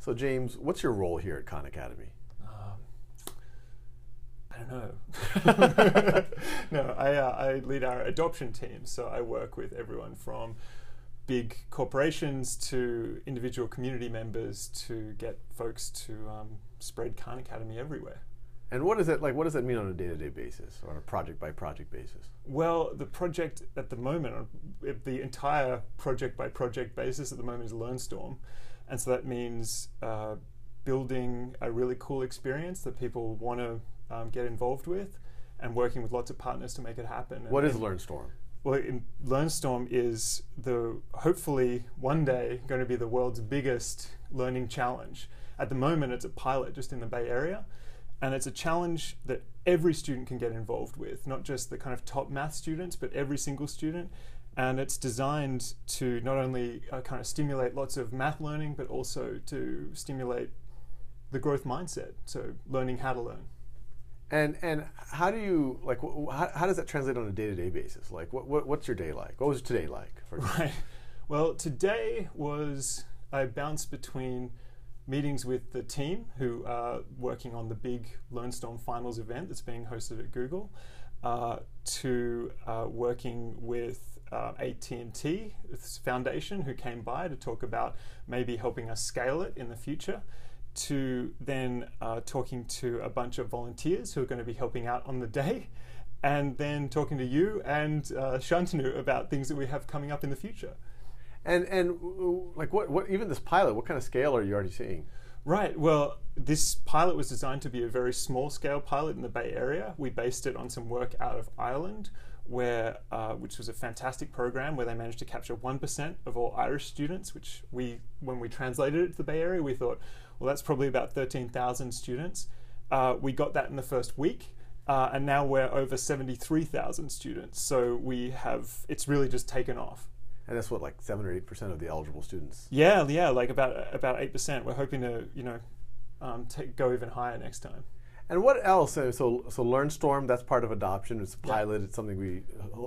So, James, what's your role here at Khan Academy? I don't know. no, I, uh, I lead our adoption team. So I work with everyone from big corporations to individual community members to get folks to um, spread Khan Academy everywhere. And what does that like? What does that mean on a day-to-day basis, or on a project-by-project basis? Well, the project at the moment, the entire project-by-project basis at the moment is LearnStorm, and so that means uh, building a really cool experience that people want to um, get involved with, and working with lots of partners to make it happen. What and, is LearnStorm? Well, in, LearnStorm is the hopefully one day going to be the world's biggest learning challenge. At the moment, it's a pilot just in the Bay Area, and it's a challenge that every student can get involved with, not just the kind of top math students, but every single student. And it's designed to not only uh, kind of stimulate lots of math learning, but also to stimulate the growth mindset, so learning how to learn. And and how do you like? How, how does that translate on a day to day basis? Like, what, what what's your day like? What was today like? right. Well, today was I bounced between meetings with the team who are working on the big LearnStorm Finals event that's being hosted at Google, uh, to uh, working with uh, AT&T Foundation who came by to talk about maybe helping us scale it in the future to then uh, talking to a bunch of volunteers who are going to be helping out on the day, and then talking to you and uh, Shantanu about things that we have coming up in the future. And and like what what even this pilot, what kind of scale are you already seeing? Right. Well, this pilot was designed to be a very small scale pilot in the Bay Area. We based it on some work out of Ireland, where uh, which was a fantastic program where they managed to capture one percent of all Irish students. Which we, when we translated it to the Bay Area, we thought, well, that's probably about 13,000 students. Uh, we got that in the first week. Uh, and now we're over 73,000 students. So we have, it's really just taken off. And that's what, like seven or eight percent of the eligible students. Yeah, yeah, like about about eight percent. We're hoping to, you know, um, take, go even higher next time. And what else? So, so, so LearnStorm, that's part of adoption. It's a pilot. Yeah. It's something we.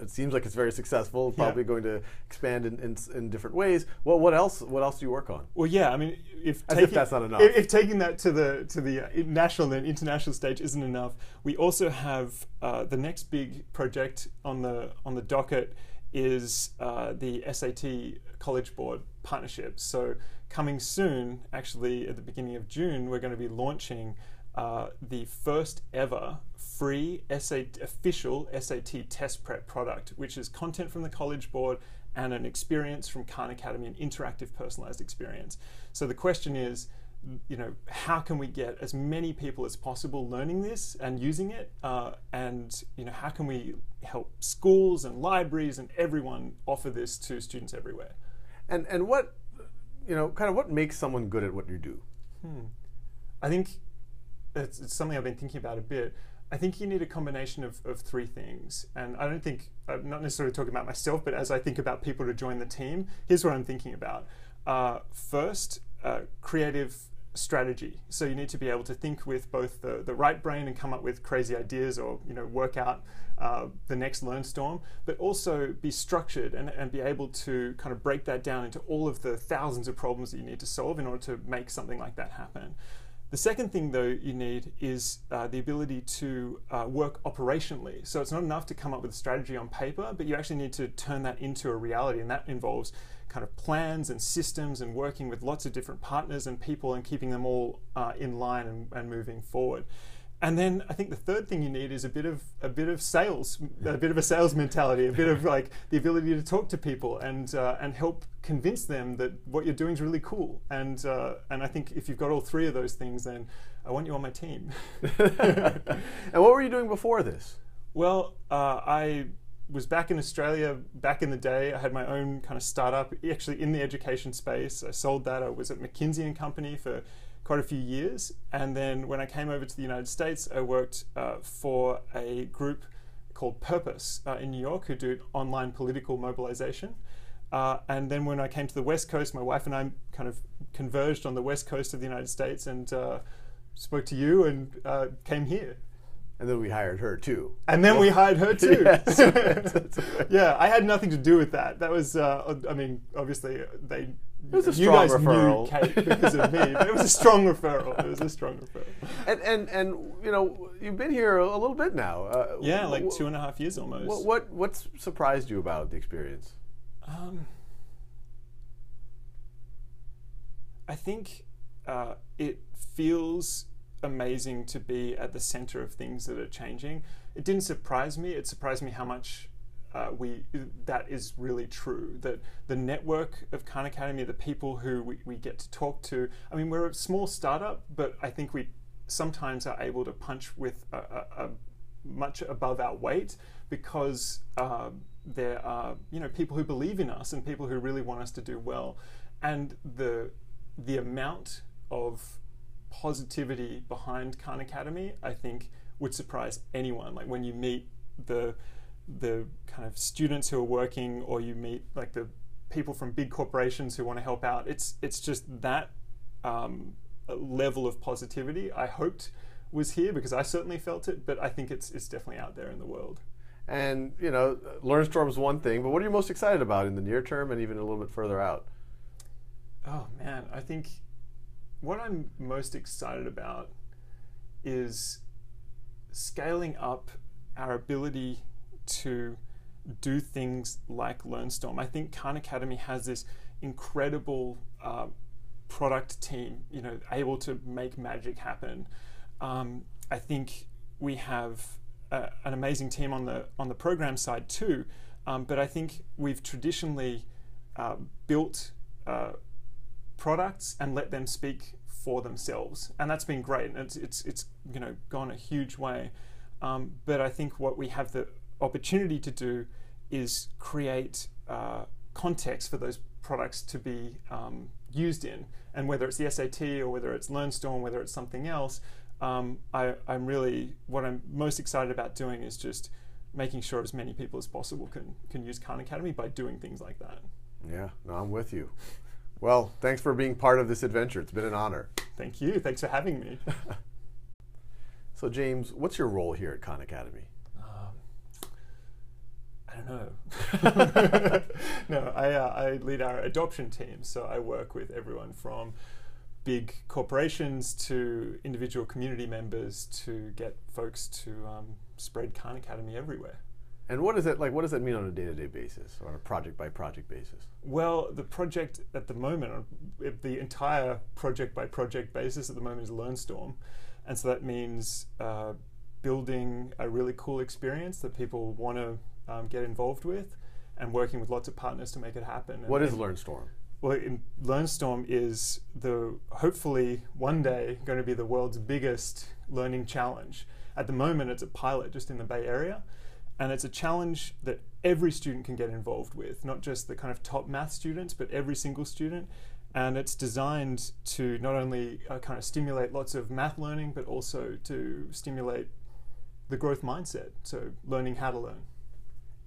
It seems like it's very successful. Probably yeah. going to expand in, in, in, different ways. What what else? What else do you work on? Well, yeah. I mean, if as taking, if that's not enough. If, if, taking that to the to the uh, national and international stage isn't enough, we also have uh, the next big project on the on the docket is uh, the SAT College Board partnership. So coming soon, actually at the beginning of June, we're going to be launching uh, the first ever free SAT, official SAT test prep product, which is content from the College Board and an experience from Khan Academy, an interactive personalized experience. So the question is, you know, how can we get as many people as possible learning this and using it? Uh, and, you know, how can we help schools and libraries and everyone offer this to students everywhere? And, and what, you know, kind of what makes someone good at what you do? Hmm. I think it's, it's, something I've been thinking about a bit. I think you need a combination of, of three things. And I don't think, I'm not necessarily talking about myself, but as I think about people to join the team, here's what I'm thinking about. Uh, first, uh, creative strategy. So you need to be able to think with both the, the right brain and come up with crazy ideas or you know work out uh, the next LearnStorm, but also be structured and, and be able to kind of break that down into all of the thousands of problems that you need to solve in order to make something like that happen. The second thing, though, you need is uh, the ability to uh, work operationally. So it's not enough to come up with a strategy on paper, but you actually need to turn that into a reality, and that involves kind of plans and systems and working with lots of different partners and people and keeping them all uh, in line and, and moving forward. And then I think the third thing you need is a bit of a bit of sales, a bit of a sales mentality, a bit of like the ability to talk to people and uh, and help convince them that what you're doing is really cool. And uh, and I think if you've got all three of those things, then I want you on my team. and what were you doing before this? Well, uh, I was back in Australia back in the day. I had my own kind of startup, actually in the education space. I sold that. I was at McKinsey and Company for quite a few years. And then when I came over to the United States, I worked uh, for a group called Purpose uh, in New York who do online political mobilization. Uh, and then when I came to the West Coast, my wife and I kind of converged on the West Coast of the United States and uh, spoke to you and uh, came here. And then we hired her too. And then well, we hired her too. Yes, right. yeah, I had nothing to do with that. That was, uh, I mean, obviously they It was a strong you guys referral. knew Kate because of me, but it was a strong referral. It was a strong referral. And, and and you know you've been here a little bit now. Uh, Yeah, like two and a half years almost. What, what what's surprised you about the experience? Um, I think uh, it feels amazing to be at the center of things that are changing. It didn't surprise me. It surprised me how much uh, we that is really true. That the network of Khan Academy, the people who we, we get to talk to. I mean, we're a small startup, but I think we sometimes are able to punch with a, a, a much above our weight because uh, there are you know people who believe in us and people who really want us to do well, and the the amount of positivity behind Khan Academy, I think, would surprise anyone. Like when you meet the the kind of students who are working, or you meet like the people from big corporations who want to help out. It's it's just that um, level of positivity. I hoped was here because I certainly felt it, but I think it's it's definitely out there in the world. And you know, LearnStorm's one thing, but what are you most excited about in the near term and even a little bit further out? Oh man, I think what I'm most excited about is scaling up our ability to do things like LearnStorm. I think Khan Academy has this incredible uh, product team, you know, able to make magic happen. Um, I think we have a, an amazing team on the on the program side too, um, but I think we've traditionally uh, built uh, products and let them speak for themselves, and that's been great. And it's it's, it's you know gone a huge way. Um, but I think what we have the opportunity to do is create uh, context for those products to be um, used in, and whether it's the SAT or whether it's LearnStorm, whether it's something else. Um, I, I'm really what I'm most excited about doing is just making sure as many people as possible can can use Khan Academy by doing things like that. Yeah, no, I'm with you. Well, thanks for being part of this adventure. It's been an honor. Thank you. Thanks for having me. So, James, what's your role here at Khan Academy? I don't know. no, I, uh, I lead our adoption team. So I work with everyone from big corporations to individual community members to get folks to um, spread Khan Academy everywhere. And what is it like? What does that mean on a day-to-day basis, or on a project-by-project basis? Well, the project at the moment, the entire project by project basis at the moment is LearnStorm. And so that means uh, building a really cool experience that people want to um, get involved with and working with lots of partners to make it happen. And- What is LearnStorm? Well, in LearnStorm is the hopefully one day going to be the world's biggest learning challenge. At the moment, it's a pilot just in the Bay Area, and it's a challenge that every student can get involved with, not just the kind of top math students, but every single student. And it's designed to not only uh, kind of stimulate lots of math learning, but also to stimulate the growth mindset. So, learning how to learn.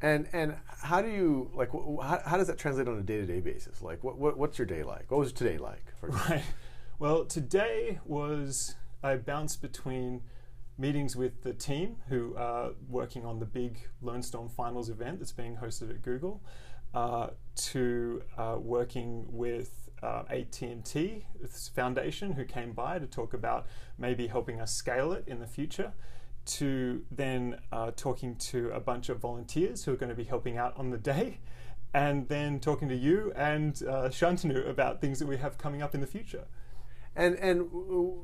And and how do you like? Wh- how, how does that translate on a day-to-day basis? Like, what, what what's your day like? What was today like? For? Right. Well, today was I bounced between meetings with the team who are working on the big LearnStorm Finals event that's being hosted at Google, uh, to uh, working with uh, AT&T Foundation who came by to talk about maybe helping us scale it in the future. To then uh, talking to a bunch of volunteers who are going to be helping out on the day, and then talking to you and uh, Shantanu about things that we have coming up in the future. And and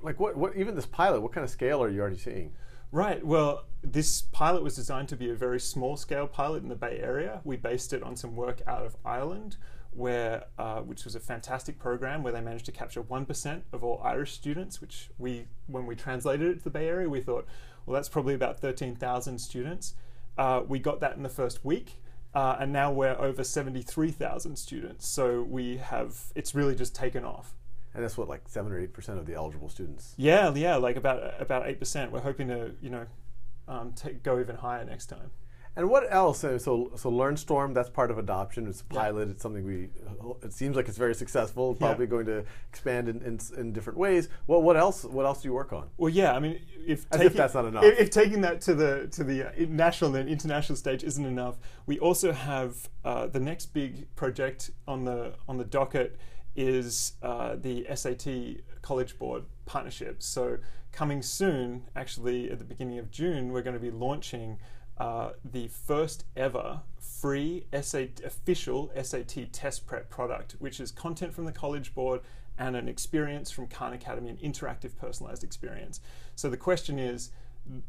like what what even this pilot? What kind of scale are you already seeing? Right. Well, this pilot was designed to be a very small scale pilot in the Bay Area. We based it on some work out of Ireland, where uh, which was a fantastic program where they managed to capture one percent of all Irish students. Which we, when we translated it to the Bay Area, we thought, well, that's probably about thirteen thousand students. Uh, we got that in the first week. Uh, and now we're over 73,000 students. So we have, it's really just taken off. And that's what like seven or eight percent of the eligible students. Yeah, yeah, like about about eight percent. We're hoping to, you know, um, take, go even higher next time. And what else? So so LearnStorm that's part of adoption. It's a Yeah. pilot. It's something we. It seems like it's very successful. Yeah. Probably going to expand in, in, in different ways. Well, what else? What else do you work on? Well, yeah, I mean, if As if that's not enough. If, if taking that to the to the uh, national and international stage isn't enough, we also have uh, the next big project on the on the docket is uh, the SAT College Board partnership. So, coming soon, actually at the beginning of June, we're going to be launching uh, the first ever free SAT, official SAT test prep product, which is content from the College Board and an experience from Khan Academy, an interactive personalized experience. So the question is,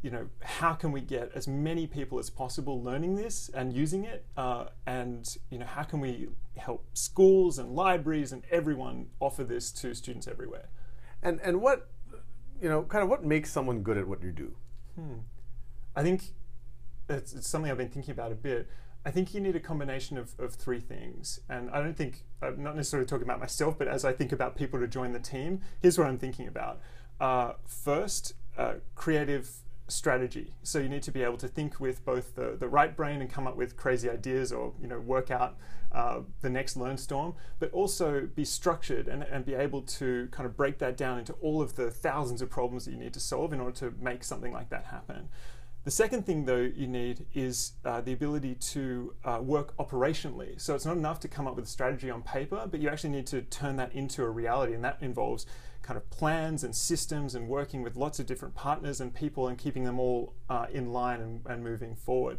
you know, how can we get as many people as possible learning this and using it? Uh, and, you know, how can we help schools and libraries and everyone offer this to students everywhere? And, and what, you know, kind of what makes someone good at what you do? Hmm. I think it's, it's something I've been thinking about a bit. I think you need a combination of, of three things. And I don't think, I'm not necessarily talking about myself, but as I think about people to join the team, here's what I'm thinking about. Uh, first, uh, creative strategy. So you need to be able to think with both the, the right brain and come up with crazy ideas or you know work out uh, the next LearnStorm, but also be structured and, and be able to kind of break that down into all of the thousands of problems that you need to solve in order to make something like that happen. The second thing, though, you need is uh, the ability to uh, work operationally. So it's not enough to come up with a strategy on paper, but you actually need to turn that into a reality, and that involves kind of plans and systems and working with lots of different partners and people and keeping them all uh, in line and, and moving forward.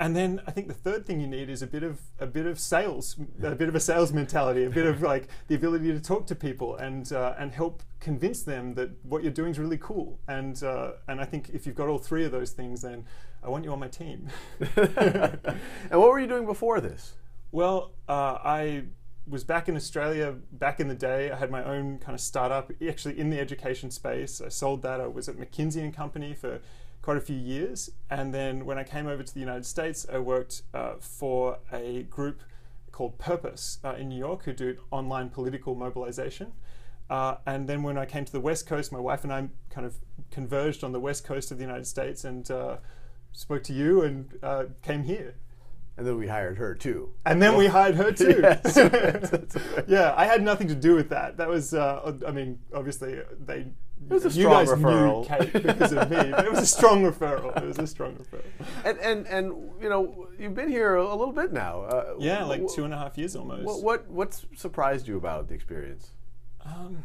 And then I think the third thing you need is a bit of a bit of sales, a bit of a sales mentality, a bit of like the ability to talk to people and uh, and help convince them that what you're doing is really cool. And uh, and I think if you've got all three of those things, then I want you on my team. and what were you doing before this? Well, uh, I was back in Australia back in the day. I had my own kind of startup, actually in the education space. I sold that. I was at McKinsey and Company for quite a few years. And then when I came over to the United States, I worked uh, for a group called Purpose uh, in New York who do online political mobilization. Uh, and then when I came to the West Coast, my wife and I kind of converged on the West Coast of the United States and uh, spoke to you and uh, came here. And then we hired her too. And then well, we hired her too. Yes. yeah, I had nothing to do with that. That was, uh, I mean, obviously they it was a you strong referral. Kate because of me. But it was a strong referral. It was a strong referral. And and and you know you've been here a little bit now. Uh, yeah, like two and a half years almost. What, what what's surprised you about the experience? Um,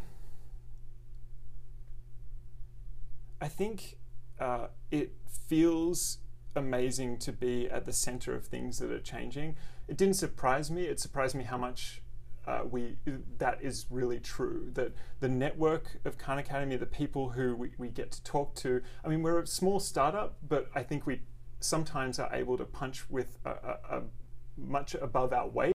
I think uh, it feels amazing to be at the center of things that are changing. It didn't surprise me. It surprised me how much uh, we that is really true. That the network of Khan Academy, the people who we, we get to talk to. I mean, we're a small startup, but I think we sometimes are able to punch with a, a, a much above our weight.